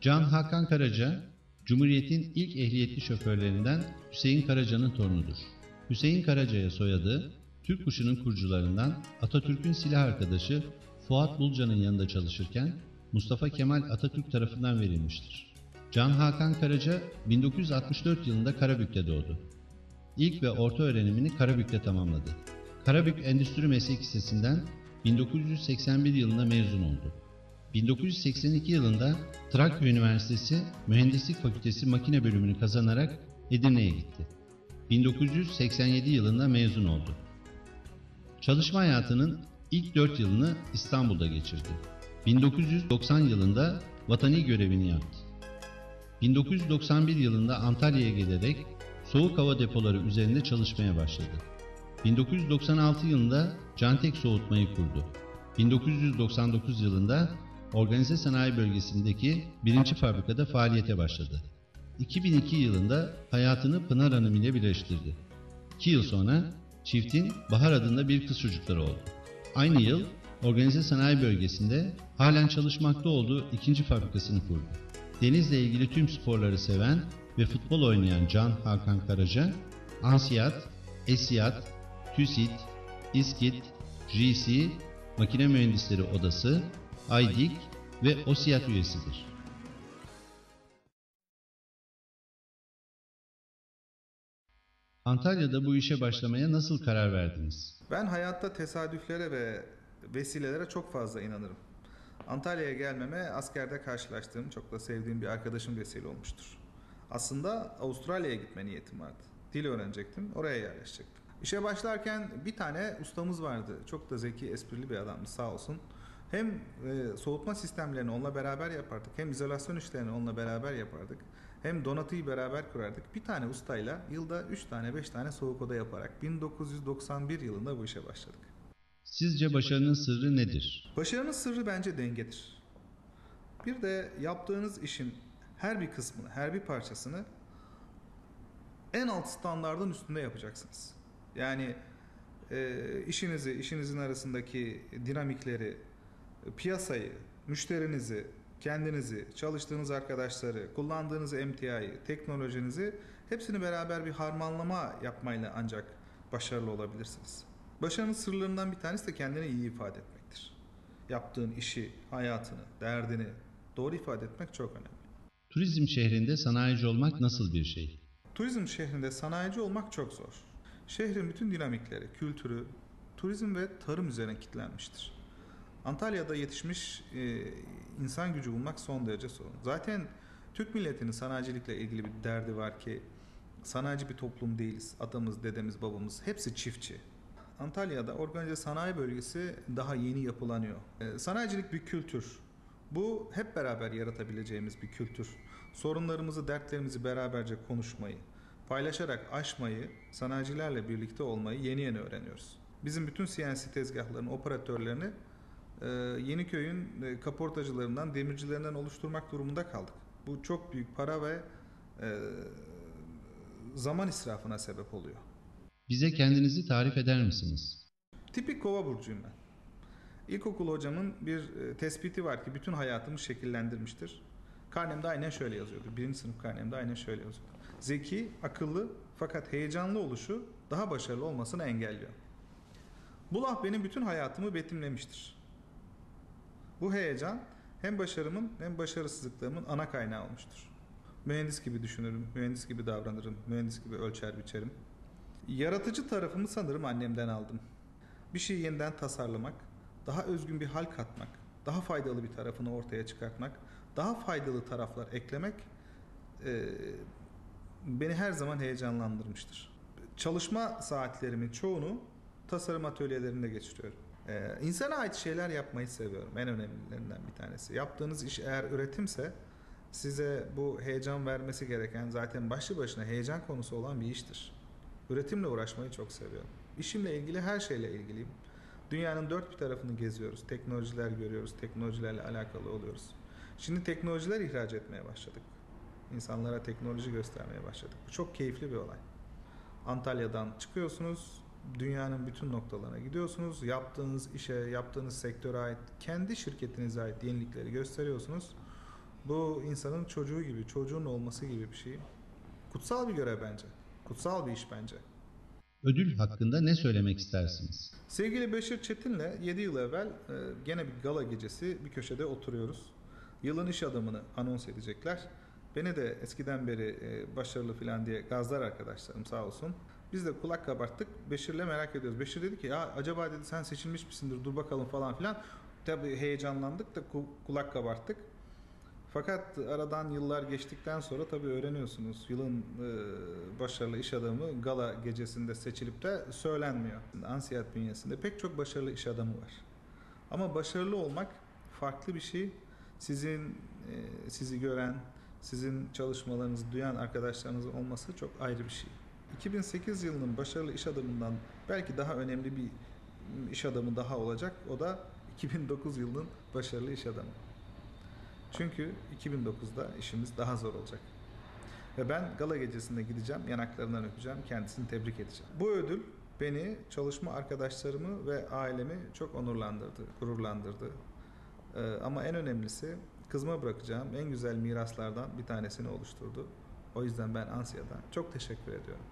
Can Hakan Karaca, Cumhuriyet'in ilk ehliyetli şoförlerinden Hüseyin Karaca'nın torunudur. Hüseyin Karaca'ya soyadı, Türk kuşunun kurucularından Atatürk'ün silah arkadaşı Fuat Bulcan'ın yanında çalışırken Mustafa Kemal Atatürk tarafından verilmiştir. Can Hakan Karaca 1964 yılında Karabük'te doğdu. İlk ve orta öğrenimini Karabük'te tamamladı. Karabük Endüstri Meslek Lisesi'nden 1981 yılında mezun oldu. 1982 yılında Trakya Üniversitesi Mühendislik Fakültesi Makine bölümünü kazanarak Edirne'ye gitti. 1987 yılında mezun oldu. Çalışma hayatının ilk 4 yılını İstanbul'da geçirdi. 1990 yılında vatani görevini yaptı. 1991 yılında Antalya'ya gelerek soğuk hava depoları üzerinde çalışmaya başladı. 1996 yılında Cantek Soğutmayı kurdu. 1999 yılında organize sanayi bölgesindeki birinci fabrikada faaliyete başladı. 2002 yılında hayatını Pınar Hanım ile birleştirdi. 2 yıl sonra çiftin Bahar adında bir kız çocukları oldu. Aynı yıl organize sanayi bölgesinde halen çalışmakta olduğu ikinci fabrikasını kurdu. Denizle ilgili tüm sporları seven ve futbol oynayan Can Hakan Karaca, Ansiyat, Esiyat, TÜSİT, İSKİT, GC, Makine Mühendisleri Odası, AYDİK ve OSİAD üyesidir. Antalya'da bu işe başlamaya nasıl karar verdiniz? Ben hayatta tesadüflere ve vesilelere çok fazla inanırım. Antalya'ya gelmeme askerde karşılaştığım, çok da sevdiğim bir arkadaşım vesile olmuştur. Aslında Avustralya'ya gitme niyetim vardı. Dil öğrenecektim, oraya yerleşecektim. İşe başlarken bir tane ustamız vardı. Çok da zeki, esprili bir adamdı sağ olsun. Hem e, soğutma sistemlerini onunla beraber yapardık, hem izolasyon işlerini onunla beraber yapardık. Hem donatıyı beraber kurardık. Bir tane ustayla yılda 3 tane 5 tane soğuk oda yaparak 1991 yılında bu işe başladık. Sizce başarının sırrı nedir? Başarının sırrı bence dengedir. Bir de yaptığınız işin her bir kısmını, her bir parçasını en alt standardın üstünde yapacaksınız. Yani e, işinizi, işinizin arasındaki dinamikleri, piyasayı, müşterinizi, kendinizi, çalıştığınız arkadaşları, kullandığınız emtiayı, teknolojinizi hepsini beraber bir harmanlama yapmayla ancak başarılı olabilirsiniz. Başarının sırlarından bir tanesi de kendini iyi ifade etmektir. Yaptığın işi, hayatını, derdini doğru ifade etmek çok önemli. Turizm şehrinde sanayici olmak nasıl bir şey? Turizm şehrinde sanayici olmak çok zor. Şehrin bütün dinamikleri, kültürü, turizm ve tarım üzerine kilitlenmiştir. Antalya'da yetişmiş e, insan gücü bulmak son derece sorun. Zaten Türk milletinin sanayicilikle ilgili bir derdi var ki sanayici bir toplum değiliz. Atamız, dedemiz, babamız hepsi çiftçi. Antalya'da organize sanayi bölgesi daha yeni yapılanıyor. E, sanayicilik bir kültür. Bu hep beraber yaratabileceğimiz bir kültür. Sorunlarımızı, dertlerimizi beraberce konuşmayı, paylaşarak aşmayı, sanayicilerle birlikte olmayı yeni yeni öğreniyoruz. Bizim bütün CNC tezgahlarının operatörlerini Yeniköy'ün e, kaportacılarından, demircilerinden oluşturmak durumunda kaldık. Bu çok büyük para ve e, zaman israfına sebep oluyor. Bize kendinizi tarif eder misiniz? Tipik kova burcuyum ben. İlkokul hocamın bir e, tespiti var ki bütün hayatımı şekillendirmiştir. Karnemde aynen şöyle yazıyordu. Birinci sınıf karnemde aynen şöyle yazıyordu. Zeki, akıllı fakat heyecanlı oluşu daha başarılı olmasını engelliyor. Bu laf benim bütün hayatımı betimlemiştir. Bu heyecan hem başarımın hem başarısızlıklarımın ana kaynağı olmuştur. Mühendis gibi düşünürüm, mühendis gibi davranırım, mühendis gibi ölçer biçerim. Yaratıcı tarafımı sanırım annemden aldım. Bir şeyi yeniden tasarlamak, daha özgün bir hal katmak, daha faydalı bir tarafını ortaya çıkartmak, daha faydalı taraflar eklemek e, beni her zaman heyecanlandırmıştır. Çalışma saatlerimin çoğunu tasarım atölyelerinde geçiriyorum. Ee, insana ait şeyler yapmayı seviyorum. En önemlilerinden bir tanesi. Yaptığınız iş eğer üretimse size bu heyecan vermesi gereken zaten başlı başına heyecan konusu olan bir iştir. Üretimle uğraşmayı çok seviyorum. İşimle ilgili her şeyle ilgiliyim. Dünyanın dört bir tarafını geziyoruz. Teknolojiler görüyoruz. Teknolojilerle alakalı oluyoruz. Şimdi teknolojiler ihraç etmeye başladık. İnsanlara teknoloji göstermeye başladık. Bu çok keyifli bir olay. Antalya'dan çıkıyorsunuz, dünyanın bütün noktalarına gidiyorsunuz. Yaptığınız işe, yaptığınız sektöre ait, kendi şirketinize ait yenilikleri gösteriyorsunuz. Bu insanın çocuğu gibi, çocuğun olması gibi bir şey. Kutsal bir görev bence. Kutsal bir iş bence. Ödül hakkında ne söylemek istersiniz? Sevgili Beşir Çetin'le 7 yıl evvel e, gene bir gala gecesi bir köşede oturuyoruz. Yılın iş adamını anons edecekler. Beni de eskiden beri e, başarılı falan diye gazlar arkadaşlarım sağ olsun. Biz de kulak kabarttık. Beşir'le merak ediyoruz. Beşir dedi ki ya acaba dedi sen seçilmiş misindir dur bakalım falan filan. Tabii heyecanlandık da ku- kulak kabarttık. Fakat aradan yıllar geçtikten sonra tabii öğreniyorsunuz yılın e, başarılı iş adamı gala gecesinde seçilip de söylenmiyor. Ansiyat bünyesinde pek çok başarılı iş adamı var. Ama başarılı olmak farklı bir şey. Sizin e, sizi gören, sizin çalışmalarınızı duyan arkadaşlarınız olması çok ayrı bir şey. 2008 yılının başarılı iş adamından belki daha önemli bir iş adamı daha olacak. O da 2009 yılının başarılı iş adamı. Çünkü 2009'da işimiz daha zor olacak. Ve ben gala gecesinde gideceğim, yanaklarından öpeceğim, kendisini tebrik edeceğim. Bu ödül beni, çalışma arkadaşlarımı ve ailemi çok onurlandırdı, gururlandırdı. Ee, ama en önemlisi kızıma bırakacağım en güzel miraslardan bir tanesini oluşturdu. O yüzden ben Ansya'dan çok teşekkür ediyorum.